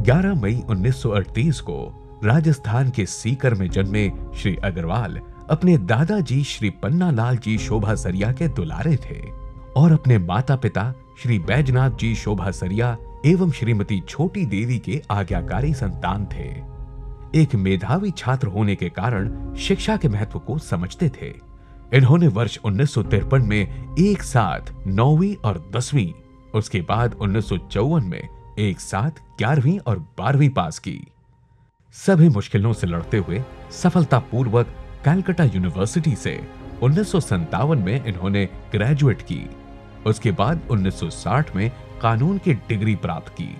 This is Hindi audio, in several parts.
11 मई 1938 को राजस्थान के सीकर में जन्मे श्री अग्रवाल अपने दादाजी श्री पन्ना लाल जी शोभा सरिया के दुलारे थे और अपने माता पिता श्री बैजनाथ जी शोभा सरिया एवं श्रीमती छोटी देवी के आज्ञाकारी संतान थे। एक मेधावी छात्र होने के कारण शिक्षा के महत्व को समझते थे। इन्होंने वर्ष उन्नीस सौ तिरपन में एक साथ नौवीं और दसवीं, उसके बाद उन्नीस सौ चौवन में एक साथ ग्यारहवीं और बारहवीं पास की। सभी मुश्किलों से लड़ते हुए सफलतापूर्वक कैलकाटा यूनिवर्सिटी से उन्नीस में इन्होंने ग्रेजुएट की। उसके बाद 1960 में कानून की डिग्री प्राप्त की।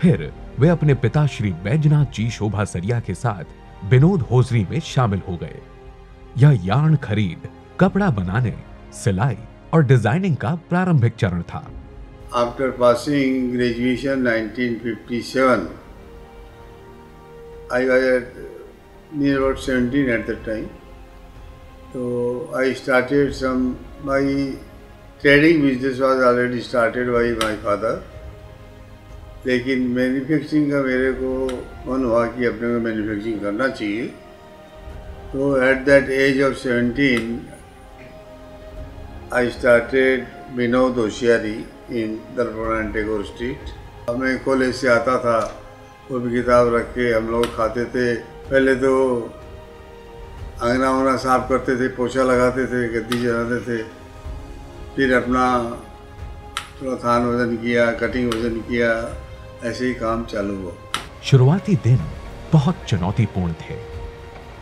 फिर वे अपने पिता श्री बैजनाथ जी शोभा सरिया के साथ विनोद होजरी में शामिल हो गए। यह यार्न खरीद, कपड़ा बनाने, सिलाई और डिज़ाइनिंग का प्रारंभिक चरण था। After passing graduation 1957, I was at near about 17 at that time. So I started some, my trading business was already started by my father. लेकिन मैन्युफैक्चरिंग का मेरे को मन हुआ कि अपने को मैन्युफैक्चरिंग करना चाहिए तो at that age of seventeen I started Vinod hosiery in Darpura and Tagore street. मैं कॉलेज से आता था, वो भी किताब रख के हम लोग खाते थे। पहले तो अंगना वंगना साफ़ करते थे, पोछा लगाते थे, गद्दी जलाते थे। फिर अपना थोड़ा थान वज़न किया, कटिंग वज़न किया, ऐसे ही काम चालू हुआ। शुरुआती दिन बहुत चुनौतीपूर्ण थे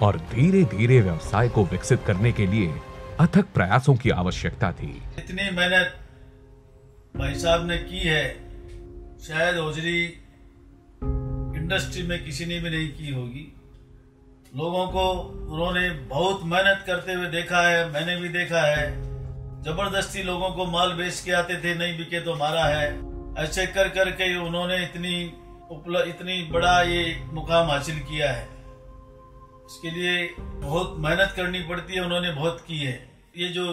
और धीरे धीरे व्यवसाय को विकसित करने के लिए अथक प्रयासों की आवश्यकता थी। इतनी मेहनत भाई साहब ने की है, शायद होजरी इंडस्ट्री में किसी ने भी नहीं की होगी। लोगों को उन्होंने बहुत मेहनत करते हुए देखा है, मैंने भी देखा है। ज़बरदस्ती लोगों को माल बेच के आते थे, नहीं बिके तो मारा है। ऐसे कर कर के उन्होंने इतनी उपलब्ध इतनी बड़ा ये मुकाम हासिल किया है। इसके लिए बहुत मेहनत करनी पड़ती है, उन्होंने बहुत की है। ये जो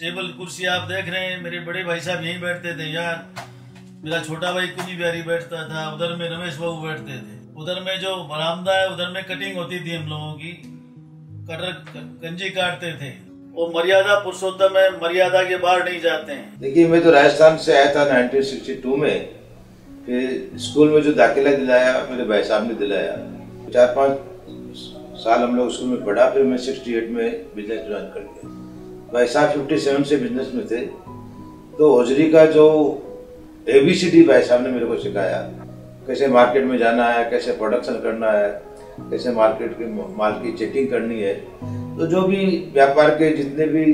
टेबल कुर्सी आप देख रहे हैं, मेरे बड़े भाई साहब यहीं बैठते थे यार। मेरा छोटा भाई कुनी बिहारी बैठता था, उधर में रमेश बाबू बैठते थे। उधर में जो बरामदा है, उधर में कटिंग होती थी हम लोगों की कटर कंजी काटते थे। वो मर्यादा पुरुषोत्तम है, मर्यादा के बाहर नहीं जाते हैं। देखिए, मैं तो राजस्थान से आया था 1962 में। फिर स्कूल में जो दाखिला दिलाया, मेरे भाई साहब ने दिलाया। चार पाँच साल हम लोग स्कूल में पढ़ा, फिर मैं 68 में बिज़नेस ज्वाइन कर लिया। भाई साहब 57 से बिज़नेस में थे। तो होजरी का जो ए बी सी डी भाई साहब ने मेरे को सिखाया, कैसे मार्केट में जाना है, कैसे प्रोडक्शन करना है, कैसे मार्केट के माल की चेकिंग करनी है तो जो भी व्यापार के जितने भी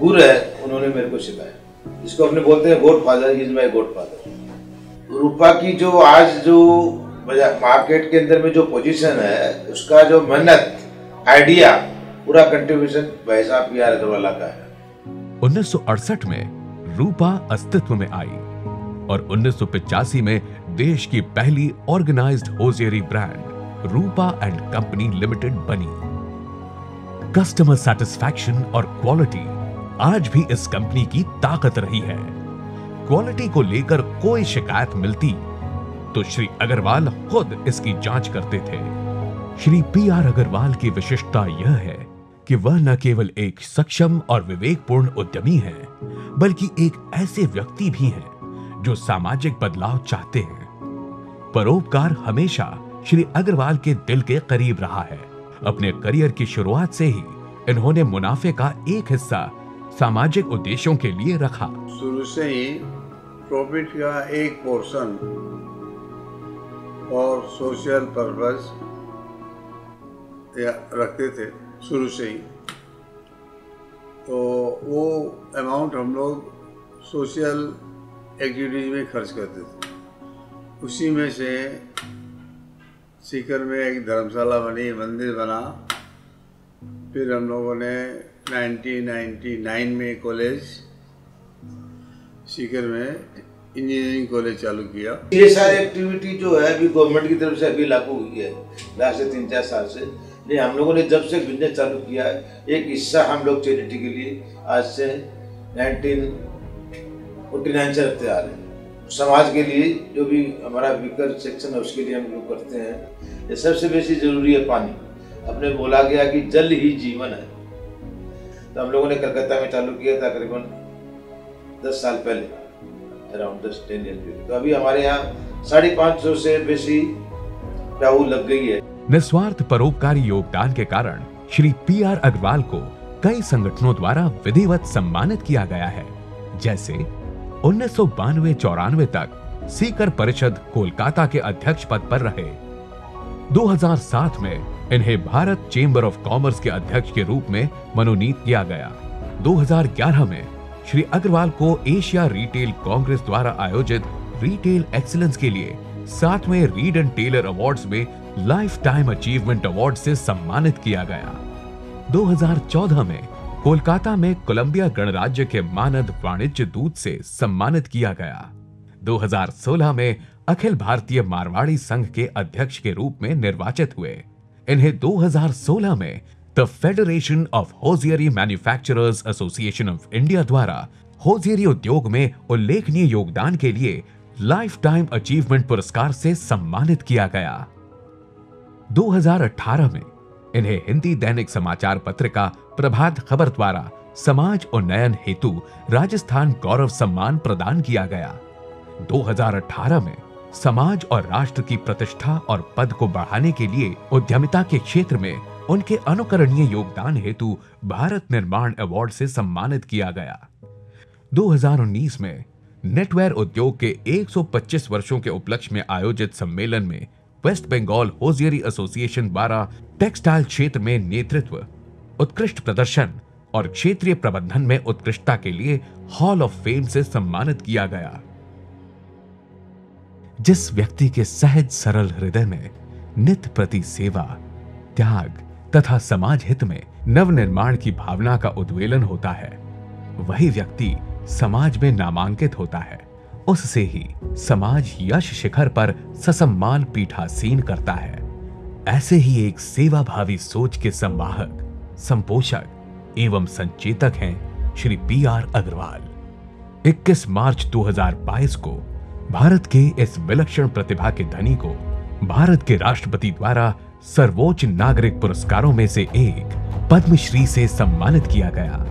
गुर है, उन्होंने मेरे को सिखाया। इसको अपने बोलते हैं godfather is my godfather Rupa की जो आज जो मार्केट के अंदर में जो पोजीशन है, उसका जो मेहनत आइडिया पूरा कंट्रीब्यूशन साहब पी आर अग्रवाला का है। उन्नीस सौ अड़सठ में रूपा अस्तित्व में आई और उन्नीस में देश की पहली organised hosiery brand Rupa and company limited बनी। कस्टमर सेटिस्फैक्शन और क्वालिटी आज भी इस कंपनी की ताकत रही है। क्वालिटी को लेकर कोई शिकायत मिलती तो श्री अग्रवाल खुद इसकी जाँच करते थे। श्री पी आर अग्रवाल की विशिष्टता यह है कि वह न केवल एक सक्षम और विवेकपूर्ण उद्यमी है, बल्कि एक ऐसे व्यक्ति भी हैं जो सामाजिक बदलाव चाहते हैं। परोपकार हमेशा श्री अग्रवाल के दिल के करीब रहा है। अपने करियर की शुरुआत से ही इन्होंने मुनाफे का एक हिस्सा सामाजिक उद्देश्यों के लिए रखा। शुरू से ही प्रॉफिट का एक पोर्शन और सोशल पर्पस रखते थे। शुरू से ही। तो वो अमाउंट हम लोग सोशल एक्टिविटीज़ में खर्च करते थे। उसी में से सीकर में एक धर्मशाला बनी, मंदिर बना। फिर हम लोगों ने 1999 में कॉलेज सीकर में इंजीनियरिंग कॉलेज चालू किया। ये सारी एक्टिविटी जो है अभी गवर्नमेंट की तरफ़ से अभी लागू हुई है, लास्ट तीन चार साल से। नहीं, हम लोगों ने जब से बिज़नेस चालू किया है एक हिस्सा हम लोग चैरिटी के लिए आज से 1949 से रखते आ रहे हैं। समाज के लिए जो भी हमारा विकर सेक्शन है, उसके लिए हम लोग करते हैं। ये सबसे बेसी ज़रूरी है पानी। अपने बोला गया कि जल ही जीवन है। तो हम लोगों ने कलकत्ता में चालू किया था तकरीबन दस साल पहले अराउंड दस टेन ईयर तो अभी हमारे यहाँ साढ़े पाँच सौ से बेसी टाऊ लग गई है। निस्वार्थ परोपकारी योगदान के कारण श्री पी आर अग्रवाल को कई संगठनों द्वारा विधिवत सम्मानित किया गया है, जैसे उन्नीस सौ चौरानवे तक सीकर परिषद कोलकाता के अध्यक्ष पद पर रहे। 2007 में इन्हें भारत चेंबर ऑफ़ कॉमर्स के अध्यक्ष के रूप में मनोनीत किया गया। 2011 में श्री अग्रवाल को एशिया रिटेल कांग्रेस द्वारा आयोजित रिटेल एक्सीलेंस के लिए सातवें रीड एंड टेलर अवार्ड्स में लाइफ टाइम अचीवमेंट अवार्ड से सम्मानित किया गया। 2014 में कोलकाता में कोलंबिया गणराज्य के मानद वाणिज्य दूत से सम्मानित किया गया। 2016 में अखिल भारतीय मारवाड़ी संघ के अध्यक्ष के रूप में निर्वाचित हुए। इन्हें 2016 में the federation of hosiery manufacturers association of India द्वारा होजियरी उद्योग में उल्लेखनीय योगदान के लिए लाइफ टाइम अचीवमेंट पुरस्कार से सम्मानित किया गया। 2018 में, इन्हें हिंदी दैनिक समाचार पत्र का प्रभात खबर द्वारा समाज उन्नयन हेतु राजस्थान गौरव सम्मान प्रदान किया गया। 2018 में, समाज और राष्ट्र की प्रतिष्ठा और पद को बढ़ाने के लिए उद्यमिता के क्षेत्र में उनके अनुकरणीय योगदान हेतु भारत निर्माण अवार्ड से सम्मानित किया गया। 2019 में, नेटवेयर उद्योग के 125 वर्षों के उपलक्ष्य में आयोजित सम्मेलन में वेस्ट बंगाल होजियरी एसोसिएशन द्वारा टेक्सटाइल क्षेत्र में नेतृत्व, उत्कृष्ट प्रदर्शन और क्षेत्रीय प्रबंधन में उत्कृष्टता के लिए हॉल ऑफ़ फेम से सम्मानित किया गया। जिस व्यक्ति के सहज, सरल हृदय में नित प्रति सेवा, त्याग तथा समाज हित में नव निर्माण की भावना का उद्वेलन होता है, वही व्यक्ति समाज में नामांकित होता है। उससे ही समाज यश शिखर पर ससम्मान पीठासीन करता है। ऐसे ही एक सेवा भावी सोच के संवाहक, संपोषक एवं संचेतक हैं श्री पी आर अग्रवाल। 21 मार्च 2022 को भारत के इस विलक्षण प्रतिभा के धनी को भारत के राष्ट्रपति द्वारा सर्वोच्च नागरिक पुरस्कारों में से एक, पद्मश्री से सम्मानित किया गया।